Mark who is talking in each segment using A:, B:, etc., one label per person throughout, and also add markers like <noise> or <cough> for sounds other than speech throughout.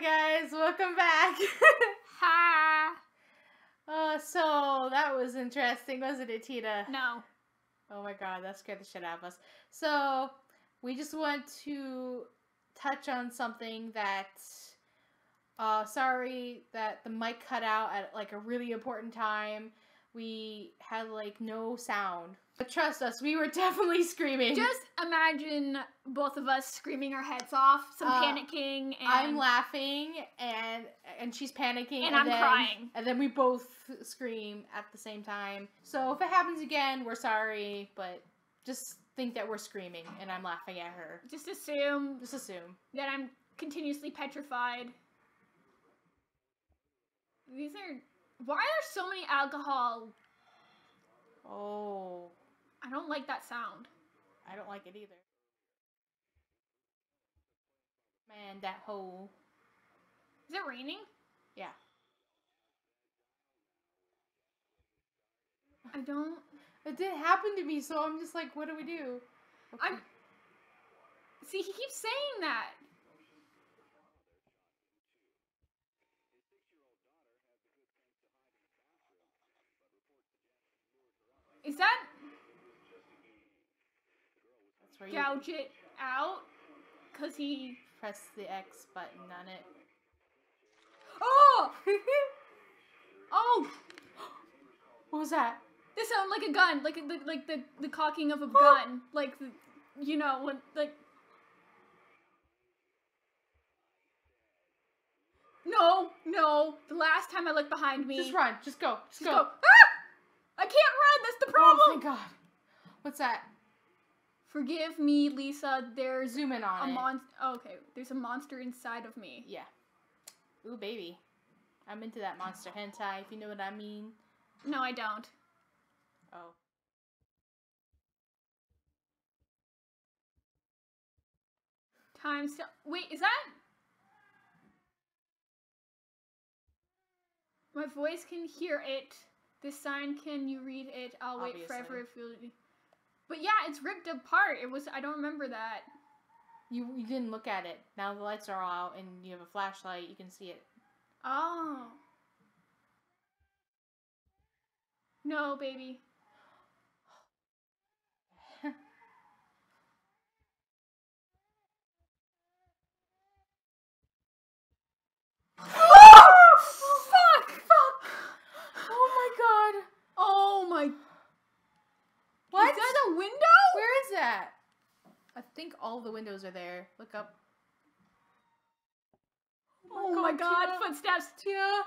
A: Hi guys, welcome back. <laughs>
B: Ha!
A: uh, so that was interesting, wasn't it, Tina?
B: No.
A: Oh my god, that scared the shit out of us. So we just want to touch on something that uh sorry that the mic cut out at like a really important time. We had like no sound. But trust us, we were <laughs> definitely screaming.
B: Just imagine both of us screaming our heads off, some
A: Uh,
B: panicking, and
A: I'm laughing and and she's panicking
B: And I'm
A: then,
B: crying.
A: and then we both scream at the same time. So if it happens again, we're sorry, but just think that we're screaming and I'm laughing at her.
B: just assume
A: Just assume.
B: that I'm continuously petrified. These are. Why are there so many alcohol?
A: Oh,
B: I don't like that sound.
A: I don't like it either. Man, that hole.
B: Is it raining?
A: Yeah.
B: I don't.
A: It did happen to me, so I'm just like, what do we do?
B: I'm. See, he keeps saying that. Is that
A: That's where
B: gouge it out? Cause he.
A: pressed the X button on it.
B: Oh! <laughs> Oh!
A: What was that?
B: This sound like a gun, like the like the the cocking of a gun, like the, you know when like. No, no. The last time I looked behind me,
A: Just run. Just go. Just,
B: Just
A: go.
B: go. Ah! I can't run. That's the problem.
A: Oh,
B: problem.
A: thank God. What's that?
B: Forgive me, Lisa. There's
A: Zoom in on it.
B: monster. Oh, okay, there's a monster inside of me.
A: Yeah. Ooh, baby. I'm into that monster hentai, if you know what I mean.
B: No, I don't.
A: Oh.
B: Time still. Wait, is that? My voice can hear it. This sign, can you read it? I'll wait forever if you. But yeah, it's ripped apart. It was. I don't remember that.
A: You you didn't look at it. Now the lights are all out and you have a flashlight, you can see it.
B: Oh. No, baby.
A: Fuck! Fuck! Oh my god.
B: Oh my.
A: What?
B: Is that a window?
A: Where is that? I think all the windows are there. Look up.
B: Oh my oh god,
A: Tina.
B: footsteps.
A: Tina!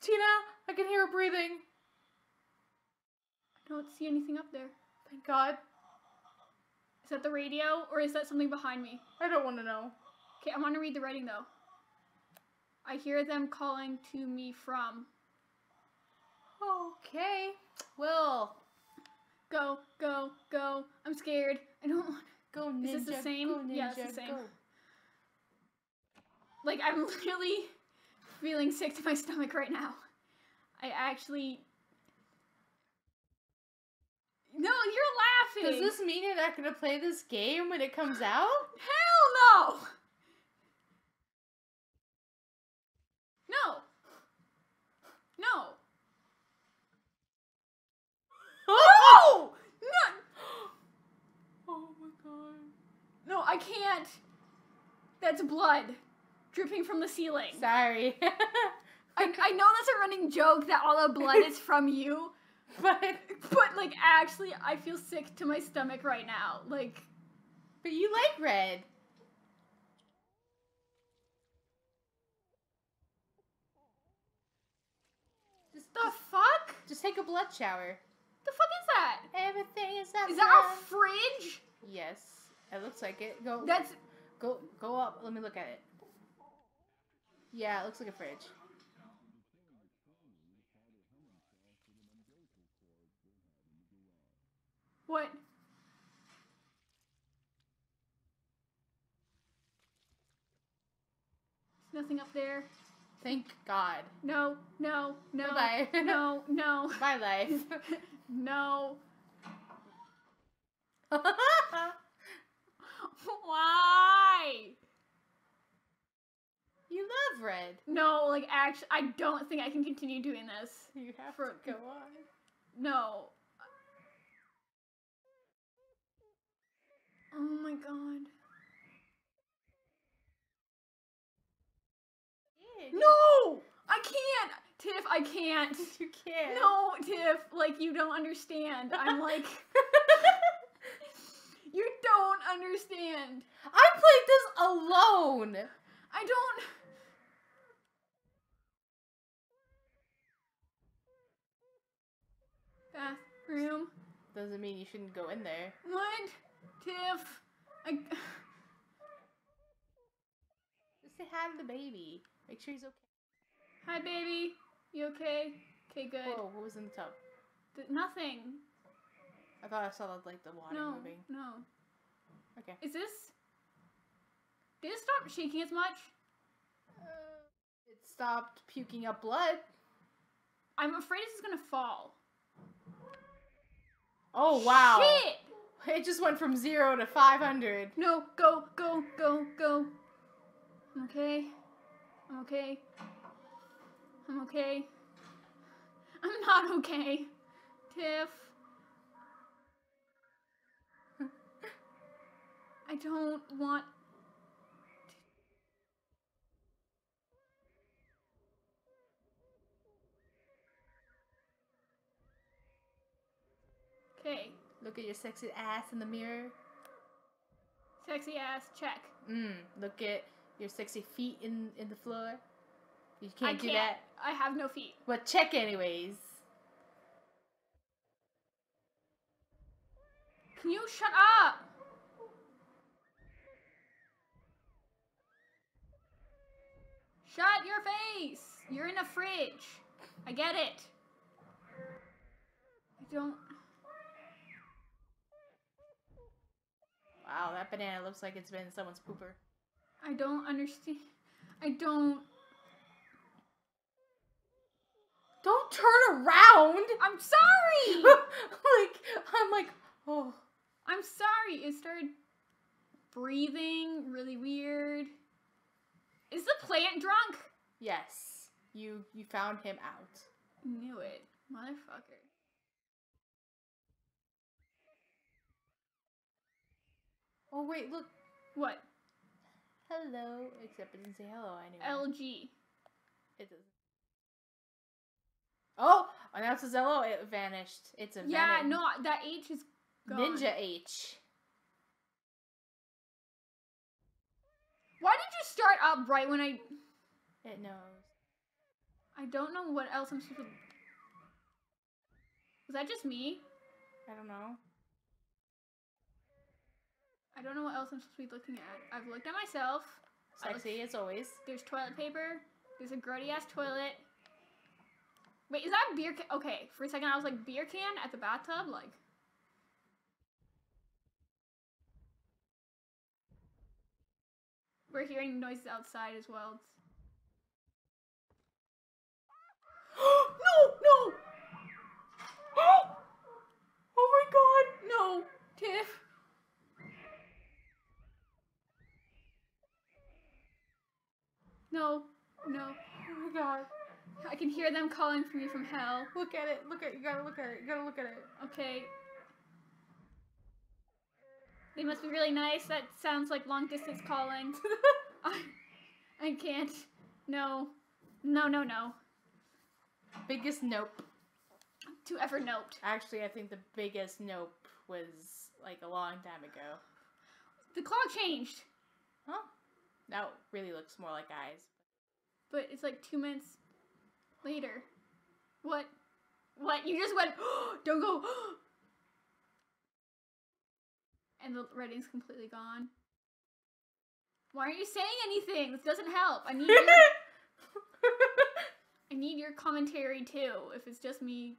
A: Tina! I can hear her breathing.
B: I don't see anything up there.
A: Thank God.
B: Is that the radio or is that something behind me?
A: I don't want to know.
B: Okay, I want to read the writing though. I hear them calling to me from.
A: Okay. Well,
B: Go, go, go. I'm scared. I don't <laughs> want.
A: Go ninja.
B: Is this the same?
A: Go ninja,
B: Yeah, it's the same.
A: Go.
B: Like, I'm <laughs> really feeling sick to my stomach right now. I actually. No, you're laughing.
A: Does this mean you're not gonna play this game when it comes out?
B: Hell! No. No.
A: Oh!
B: No!
A: Oh my god.
B: No, I can't. That's blood dripping from the ceiling.
A: Sorry. <laughs>
B: I, I know that's a running joke that all the blood is <laughs> from you,
A: but
B: but like actually, I feel sick to my stomach right now. Like,
A: but you like red. Just,
B: the
A: just,
B: fuck?
A: just take a blood shower.
B: The fuck is that?
A: Everything is up.
B: Is that a fridge?
A: Yes. It looks like it. Go
B: That's
A: go go up. Let me look at it. Yeah, it looks like a fridge.
B: what? Nothing up there.
A: Thank God.
B: No, no, no,
A: Bye-bye.
B: no, no, <laughs>
A: Bye, life. <laughs>
B: no. <laughs>
A: Why?
B: Why?
A: Read.
B: No, like actually, I don't think I can continue doing this.
A: You have for, to go on.
B: No. Oh my god. Yeah, no! I can't! Tiff, I can't. <laughs>
A: You can't.
B: No, Tiff, like you don't understand. I'm like <laughs> You don't understand.
A: I played this alone.
B: I don't Bathroom.
A: Doesn't mean you shouldn't go in there.
B: What? Tiff. I
A: Just say hi to the baby. Make sure he's okay.
B: Hi, baby. You okay? Okay, good.
A: Whoa, what was in the tub?
B: Th- nothing.
A: I thought I saw like the water
B: no,
A: moving.
B: No.
A: Okay.
B: Is this? Did it stop shaking as much?
A: Uh, it stopped puking up blood.
B: I'm afraid this is gonna fall.
A: Oh wow!
B: Shit! <laughs>
A: It just went from zero to five hundred.
B: No, go, go, go, go. I'm okay. I'm okay. I'm okay. I'm not okay. Tiff. <laughs> I don't want Okay.
A: Look at your sexy ass in the mirror.
B: Sexy ass, check.
A: Mm. Look at your sexy feet in in the floor. You can't,
B: I
A: do
B: can't.
A: that.
B: I have no feet.
A: But check anyways.
B: Can you shut up? Shut your face! You're in a fridge. I get it. I don't.
A: Wow, that banana looks like it's been someone's pooper.
B: I don't understand. I don't.
A: Don't turn around!
B: I'm sorry! <laughs>
A: like, I'm like, oh.
B: I'm sorry. It started breathing really weird. Is the plant drunk?
A: Yes. You you found him out.
B: Knew it. Motherfucker.
A: Oh wait, look.
B: What?
A: Hello. Except it didn't say hello anyway.
B: LG.
A: It doesn't. Oh, and it says hello. It vanished. It's a
B: Yeah,
A: venom.
B: no, that H is gone.
A: Ninja H.
B: Why did you start up right when I?
A: It knows.
B: I don't know what else I'm supposed to. Was that just me?
A: I don't know.
B: I don't know what else I'm supposed to be looking at. I've looked at myself. Looked-
A: Sexy as always.
B: There's toilet paper. There's a grody ass toilet. Wait, is that beer can? Okay, for a second I was like beer can at the bathtub, like. We're hearing noises outside as well. <gasps> no, no! <gasps> oh my god, no, Tiff. No, no.
A: Oh my god.
B: I can hear them calling for me from hell.
A: Look at it. Look at it. You gotta look at it. You gotta look at it.
B: Okay. They must be really nice. That sounds like long distance calling. <laughs> I, I can't. No. No, no, no.
A: biggest nope.
B: To ever note.
A: Actually, I think the biggest nope was like a long time ago.
B: The clock changed,
A: Huh? It really looks more like eyes.
B: but it's like two minutes later. What? What? You just went, oh, <gasps> don't go. <gasps> and the writing's completely gone. Why aren't you saying anything? This doesn't help. I need your, <laughs> I need your commentary too. If it's just me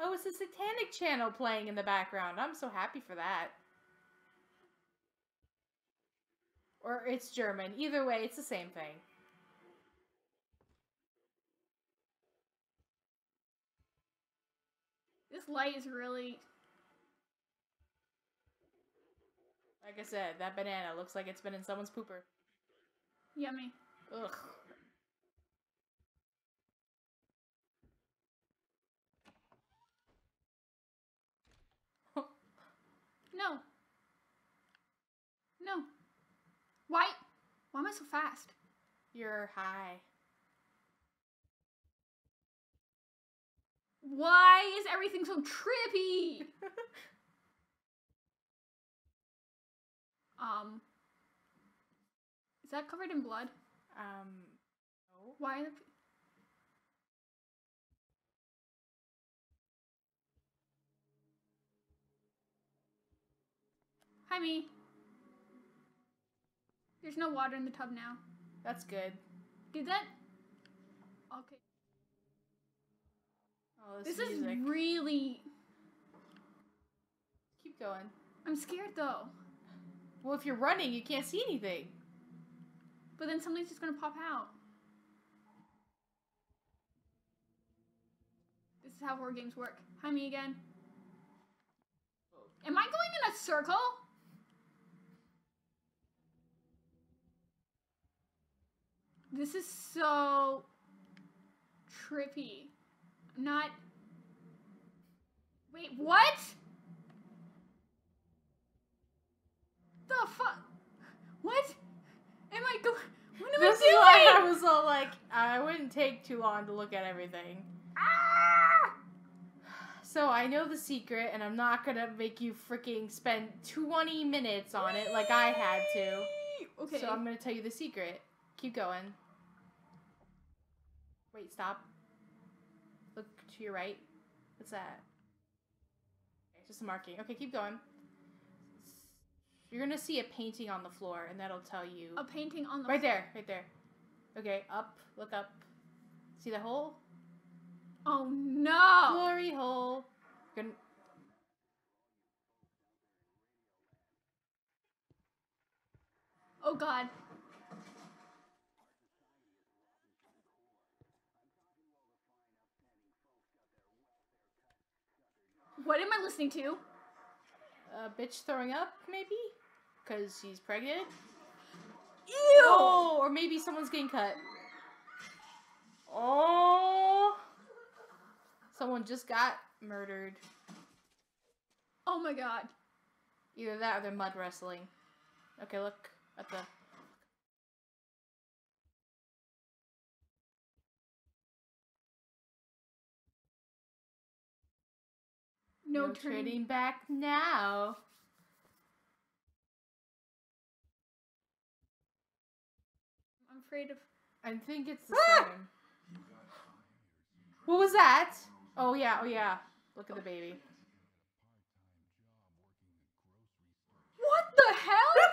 A: oh, it's the Satanic Channel playing in the background. I'm so happy for that. Or it's German. Either way, it's the same thing.
B: This light is really.
A: Like I said, that banana looks like it's been in someone's pooper.
B: Yummy.
A: Ugh.
B: no. Why? Why am I so fast?
A: You're high.
B: Why is everything so trippy? <laughs> um. Is that covered in blood?
A: Um. No.
B: Why? The... Hi, me. There's no water in the tub now.
A: That's good.
B: Did that? Okay.
A: Oh, this,
B: this is really.
A: Keep going.
B: I'm scared though.
A: Well, if you're running, you can't see anything.
B: But then something's just gonna pop out. This is how horror games work. Hi, me again. Oh. Am I going in a circle? This is so trippy. I'm not. Wait, what? The fuck? What? Am I going? What am
A: this
B: I doing?
A: This is why I was all like, I wouldn't take too long to look at everything.
B: Ah!
A: So I know the secret, and I'm not gonna make you freaking spend 20 minutes on it like I had to.
B: Okay.
A: So I'm gonna tell you the secret. Keep going. Wait, stop. Look to your right. What's that? Okay, just a marking. Okay, keep going. You're gonna see a painting on the floor, and that'll tell you.
B: a painting on the
A: Right there, right there. Okay, up. Look up. See the hole?
B: Oh no!
A: Glory hole. Gonna...
B: Oh god. What am I listening to?
A: A bitch throwing up, maybe? Because she's pregnant?
B: Ew!
A: Oh, or maybe someone's getting cut. Oh. Someone just got murdered.
B: Oh my god.
A: Either that or they're mud wrestling. Okay, look at the.
B: No,
A: No
B: turning.
A: turning back now.
B: I'm afraid of.
A: I think it's the
B: Ah!
A: same. What was that? Oh yeah, oh yeah. Look at the baby.
B: What the hell? <laughs>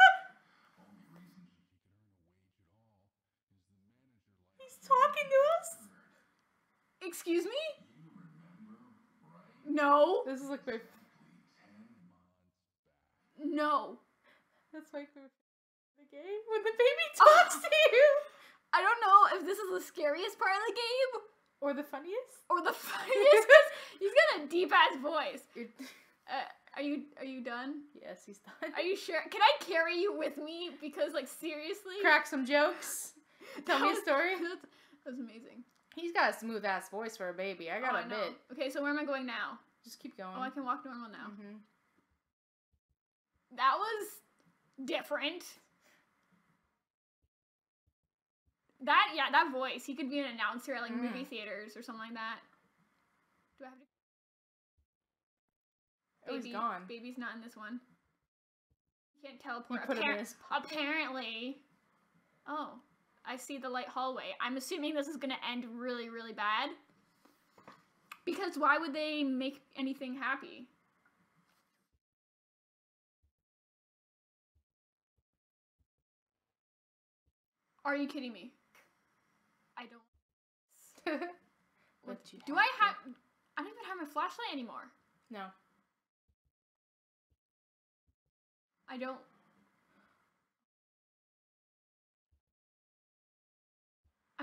A: He's talking to us.
B: Excuse me? No.
A: This is like my.
B: No.
A: That's my favorite the game when the baby
B: Oh.
A: talks to you,
B: I don't know if this is the scariest part of the game
A: or the funniest.
B: or the <laughs> funniest. he's got a deep ass voice.
A: You're-
B: Uh, are you are you done?
A: yes, he's done.
B: Are you sure? Can I carry you with me? Because like seriously,
A: Crack some jokes. <laughs> Tell
B: That
A: me a story. <laughs>
B: That's, that's amazing.
A: He's got a smooth ass voice for a baby. I
B: Oh,
A: gotta
B: know.
A: admit.
B: Okay, so where am I going now?
A: Just keep going.
B: Oh, I can walk normal now.
A: Mhm.
B: That was different. That yeah, that voice. He could be an announcer at like movie
A: Mm.
B: theaters or something like that. Do I have to?
A: Oh, he's gone.
B: Baby's not in this one. He can't
A: He
B: teleport.
A: put
B: Appar-
A: his
B: apparently. Oh, I see the light hallway. I'm assuming this is gonna end really, really bad. Because why would they make anything happy? Are you kidding me? I don't. <laughs>
A: What you
B: Do I have? I don't even have my flashlight anymore.
A: No.
B: I don't.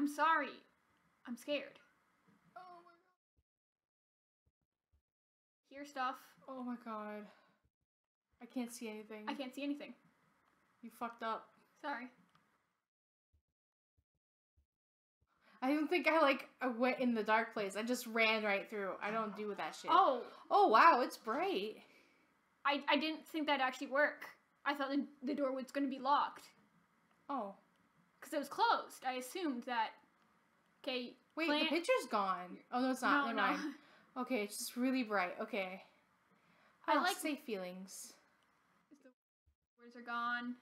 B: I'm sorry. I'm scared.
A: Oh my god.
B: Hear stuff.
A: Oh my god. I can't see anything.
B: I can't see anything.
A: You fucked up.
B: Sorry.
A: I don't think I like I went in the dark place. I just ran right through. I don't do that shit.
B: Oh,
A: Oh wow, it's bright.
B: I, I didn't think that'd actually work. I thought the, the door was going to be locked
A: Oh.
B: Because it was closed. I assumed that. Okay.
A: Wait,
B: plant-
A: the picture's gone. Oh no, it's not.
B: no,
A: Never
B: no.
A: mind. Okay, it's just really bright. Okay.
B: I
A: Oh,
B: like-
A: safe feelings.
B: The Words are gone.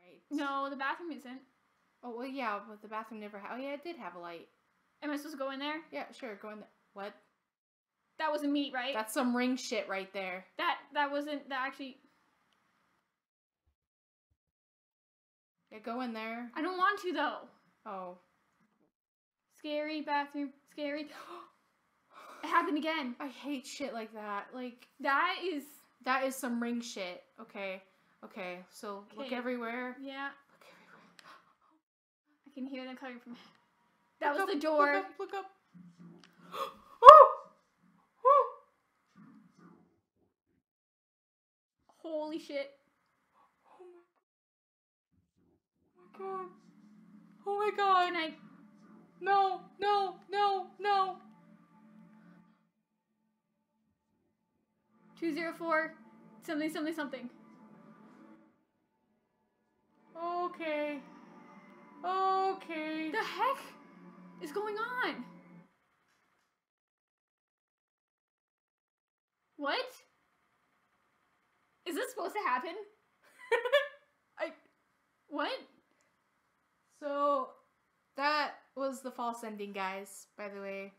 A: Right.
B: No, the bathroom isn't.
A: Oh well, yeah, but the bathroom never. Ha- oh yeah, it did have a light.
B: Am I supposed to go in there?
A: Yeah, sure. Go in there. What?
B: That wasn't me, right?
A: That's some ring shit right there.
B: that that wasn't that actually.
A: Go in there.
B: I don't want to though.
A: Oh.
B: Scary bathroom. Scary. <gasps> It happened again.
A: I hate shit like that. Like
B: That is.
A: that is some ring shit. Okay. Okay. So look everywhere.
B: Yeah,
A: Look everywhere.
B: I can hear them coming from. <laughs> That
A: Look
B: was
A: up,
B: the door.
A: Look up. Look up. oh! <gasps> Oh! <gasps>
B: Holy shit.
A: Oh my god. Oh my god.
B: Can I?
A: No, no, no, no.
B: 204 something something something.
A: Okay. Okay.
B: The heck is going on? What? Is this supposed to happen? <laughs> I. What?
A: So that was the false ending, guys, by the way.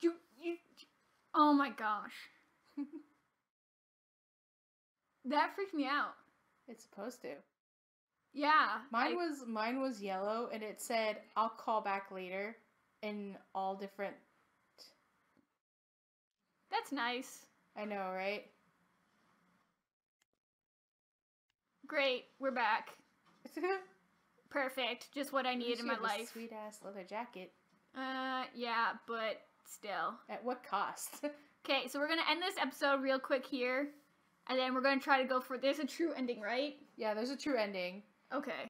B: You. You. Oh my gosh. <laughs> that freaked me out.
A: It's supposed to.
B: Yeah.
A: Mine
B: I-
A: was mine was yellow and it said I'll call back later in all different
B: That's nice.
A: I know, right?
B: Great. We're back. <laughs> Perfect. Just what I needed in my life.
A: Sweet ass leather jacket.
B: Uh, yeah, but still.
A: At what cost? <laughs>
B: Okay, so we're gonna end this episode real quick here, and then we're gonna try to go for. There's a true ending, right?
A: yeah, there's a true ending.
B: Okay.